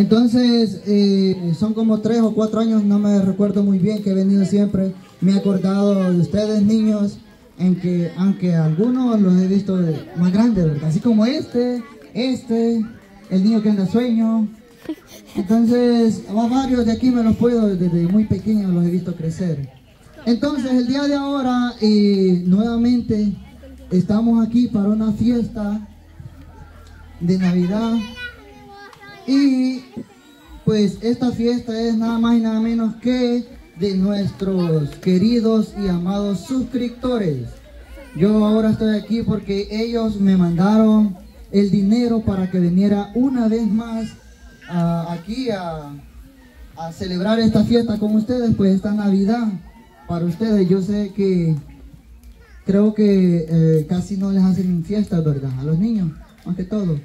Entonces, eh, son como tres o cuatro años, no me recuerdo muy bien, que he venido siempre. Me he acordado de ustedes, niños, en que, aunque algunos los he visto más grandes. Así como este, este, el niño que anda sueño. Entonces, varios de aquí me los puedo, desde muy pequeños los he visto crecer. Entonces, el día de ahora, eh, nuevamente, estamos aquí para una fiesta de Navidad. Y pues esta fiesta es nada más y nada menos que de nuestros queridos y amados suscriptores. Yo ahora estoy aquí porque ellos me mandaron el dinero para que viniera una vez más aquí a, celebrar esta fiesta con ustedes, pues esta Navidad para ustedes. Yo sé que creo que eh, casi no les hacen fiestas, ¿verdad? A los niños, más que todo.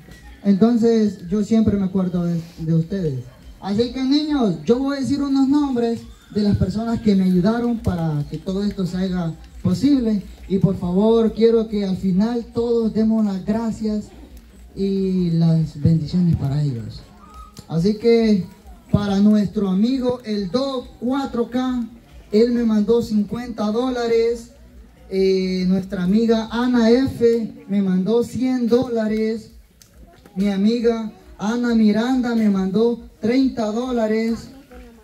Entonces yo siempre me acuerdo de, de ustedes. Así que niños, yo voy a decir unos nombres de las personas que me ayudaron para que todo esto se haga posible. Y por favor, quiero que al final todos demos las gracias y las bendiciones para ellos. Así que para nuestro amigo el Doc 4K, él me mandó 50 dólares. Eh, nuestra amiga Ana F me mandó 100 dólares. Mi amiga Ana Miranda me mandó 30 dólares.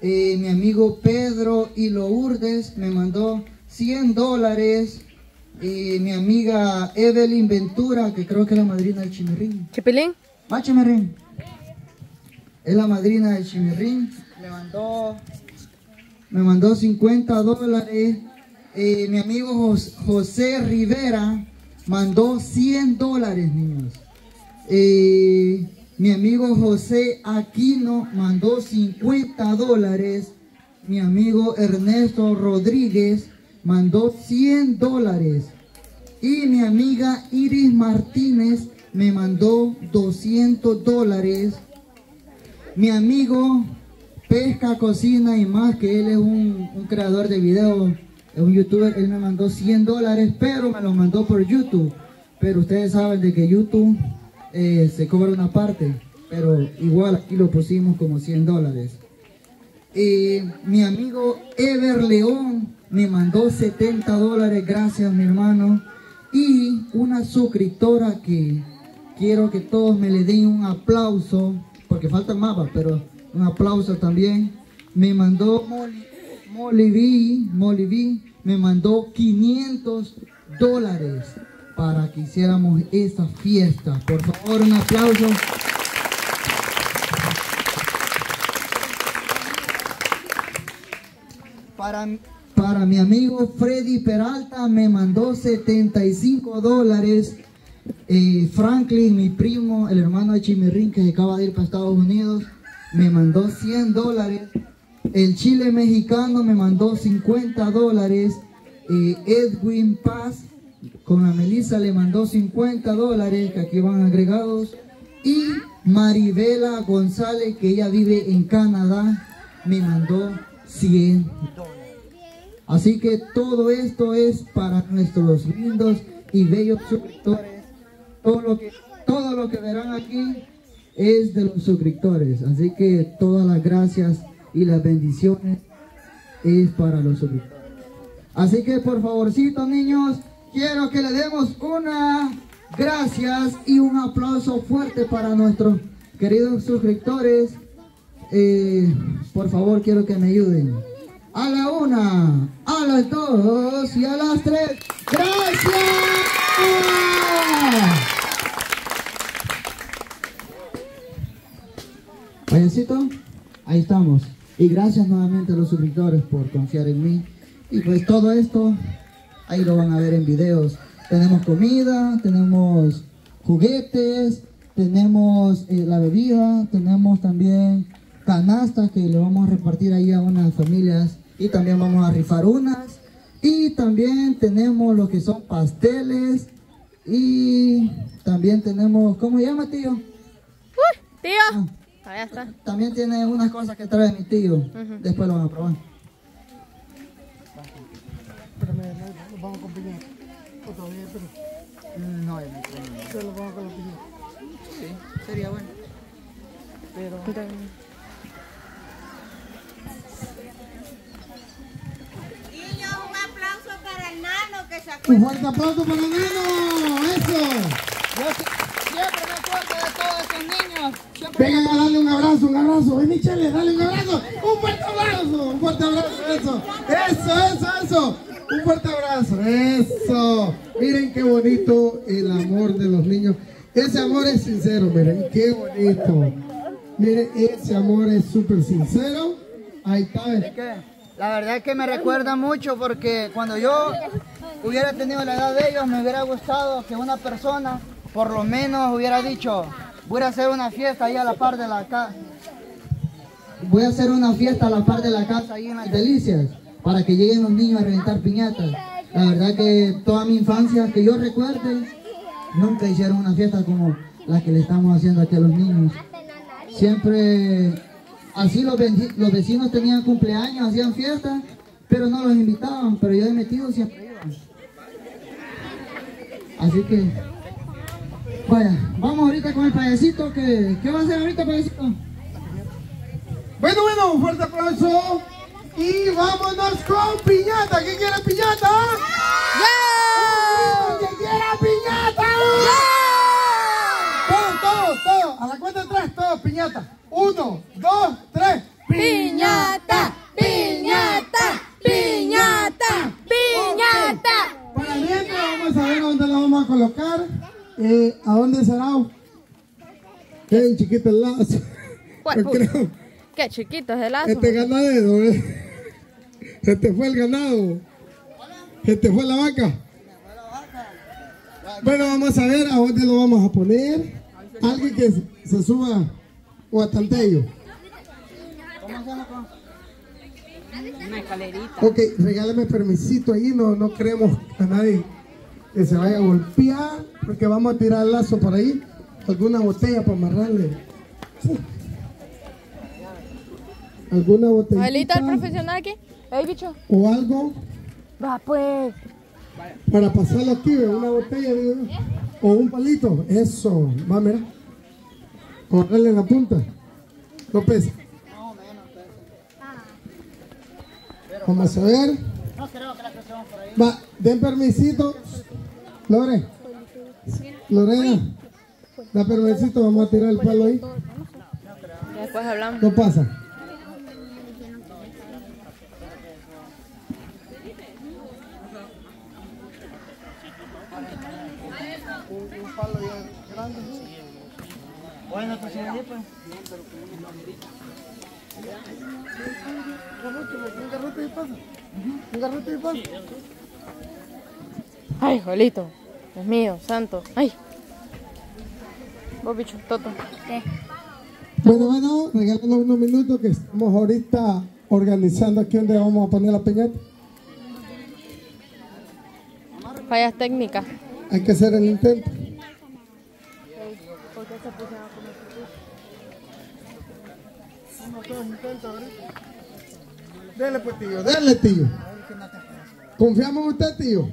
Eh, mi amigo Pedro y Lourdes me mandó 100 dólares. Y mi amiga Evelyn Ventura, que creo que es la madrina del chimirrín. ¿Chipilín? Va, chimirrín. Es la madrina del chimirrín. Me mandó, me mandó 50 dólares. Eh, mi amigo José Rivera mandó 100 dólares, niños. Eh, mi amigo José Aquino mandó 50 dólares. Mi amigo Ernesto Rodríguez mandó 100 dólares. Y mi amiga Iris Martínez me mandó 200 dólares. Mi amigo Pesca, Cocina y más, que él es un, creador de videos, es un youtuber, él me mandó 100 dólares, pero me lo mandó por YouTube. Pero ustedes saben de que YouTube eh, se cobra una parte, pero igual aquí lo pusimos como 100 dólares. mi amigo Ever León me mandó 70 dólares, gracias mi hermano. Y una suscriptora que quiero que todos me le den un aplauso, porque falta el mapa, pero un aplauso también. Me mandó Molly, Molly me mandó 500 dólares para que hiciéramos esta fiesta. Por favor, un aplauso. Para, para mi amigo Freddy Peralta me mandó 75 dólares. Eh, Franklin, mi primo, el hermano de Chimirrín que acaba de ir para Estados Unidos, me mandó 100 dólares. El Chile mexicano me mandó 50 dólares. Eh, Edwin Paz con la Melissa le mandó 50 dólares, que aquí van agregados. Y Maribela González, que ella vive en Canadá, me mandó 100 dólares. Así que todo esto es para nuestros lindos y bellos suscriptores. Todo lo que, todo lo que verán aquí es de los suscriptores. Así que todas las gracias y las bendiciones es para los suscriptores. Así que por favorcito niños, quiero que le demos una gracias y un aplauso fuerte para nuestros queridos suscriptores. Eh, por favor, quiero que me ayuden. A la una, a las dos y a las tres. ¡Gracias! Payasito, ahí estamos. Y gracias nuevamente a los suscriptores por confiar en mí. Y pues todo esto Ahí lo van a ver en videos. Tenemos comida, tenemos juguetes, tenemos eh, la bebida, tenemos también canastas que le vamos a repartir ahí a unas familias y también vamos a rifar unas. Y también tenemos lo que son pasteles y también tenemos, ¿cómo se llama tío? Uy, tío. Ah, está. También tiene unas cosas que trae mi tío. Después lo van a probar. vamos a acompañar. O todavía, pero... No, no, no. lo vamos a acompañar. Sí, sería bueno. pero... Un fuerte aplauso para el nano. Eso. Siempre me acuerdo de todos esos niños. Vengan a darle un abrazo, un abrazo. Ven, dale un abrazo. Un fuerte abrazo. Un fuerte abrazo. Eso. Eso, eso, eso. Un fuerte abrazo. Eso. Miren qué bonito el amor de los niños. Ese amor es sincero, miren. Qué bonito. Miren, ese amor es súper sincero. Ahí está. que la verdad es que me recuerda mucho porque cuando yo hubiera tenido la edad de ellos me hubiera gustado que una persona por lo menos hubiera dicho voy a hacer una fiesta ahí a la par de la casa voy a hacer una fiesta a la par de la casa ahí en las delicias para que lleguen los niños a reventar piñatas la verdad que toda mi infancia que yo recuerde nunca hicieron una fiesta como la que le estamos haciendo aquí a los niños Siempre, así los, veci- los vecinos tenían cumpleaños, hacían fiestas, pero no los invitaban, pero yo de metido siempre. Así que, vaya, vamos ahorita con el payasito, que, ¿qué va a hacer ahorita payasito? Bueno, bueno, un fuerte aplauso. Y vámonos con piñata. ¿Quién quiere piñata? ¿Quién quiere piñata? Todos, todos, todos. A la cuenta de tres, todos piñata. Uno, dos, tres. Piñata, piñata, piñata, piñata. Para mientras vamos a ver dónde la vamos a colocar. Eh, ¿A dónde será? Qué chiquito el lazo. Qué chiquito es el lazo. Este ganadero, ¿eh? Este fue el ganado. Este fue la vaca. Bueno, vamos a ver a dónde lo vamos a poner. Alguien que se suba o a tantello. Ok, regálame permisito ahí, no, no queremos a nadie que se vaya a golpear, porque vamos a tirar el lazo por ahí, alguna botella para amarrarle. Alguna botella. Abuelita, el profesional aquí. Ey, bicho. o algo Va, pues. para pasarlo aquí, una botella o un palito. Eso, va, mira. Correrle en la punta. No pesa. Vamos a ver. Va, den permisito. Lore. Lorena. Da permisito, vamos a tirar el palo ahí. Después hablamos. No pasa. Bueno, pues. Un garrote y pasa. Un garrote y pasa. Ay, Jolito. Dios mío, santo. Ay. Vos, bicho, Toto. Bueno, bueno, regálanos unos minutos que estamos ahorita organizando aquí donde vamos a poner la piñata. Fallas técnicas. Hay que hacer el intento. Dele pues tío, dele tío. Confiamos en usted tío.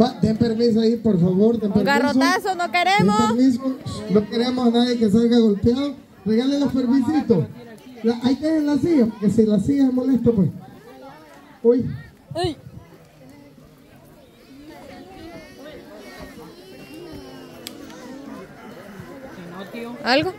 Va, den permiso ahí por favor. Den Un permiso. garrotazo no Den queremos. permiso. No queremos a nadie que salga golpeado. Regalen los permisitos. La- Ahí tienen la silla, porque si la silla es molesto pues. Uy. Ay. ¿Algo?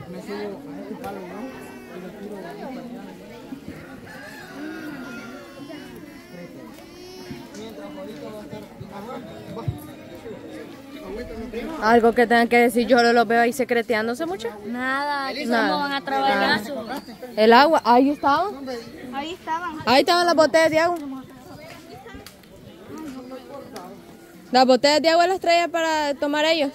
Algo que tengan que decir, yo lo veo ahí secreteándose mucho. Nada, Nada. ¿cómo van a trabajar eso? El agua, ahí estaban. Ahí estaban. Ahí estaban las botellas de agua. Las botellas de agua las traía para tomar ellos.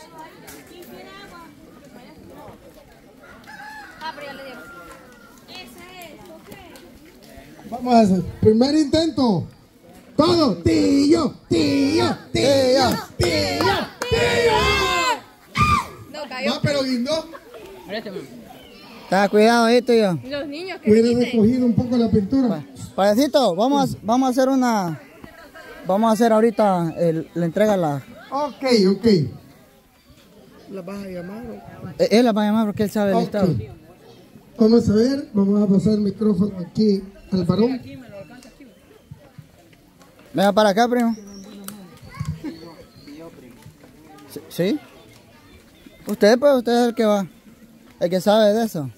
Vamos a hacer. Primer intento. Todo. Tío, tío, tío, tío, tío. No, cayó. Va, pero guindó. Está cuidado ahí, tío. Los niños que Hubiera recogido un poco la pintura. Payasito, vamos a, vamos a hacer una. Vamos a hacer ahorita el- la entrega a la. Ok, ok. la vas a llamar. Eh, Él la va a llamar porque él sabe el Ok. estado. Vamos a ver, vamos a pasar el micrófono aquí al varón. Venga para acá, primo. Sí-. Usted, pues, usted es el que va. El que sabe de eso.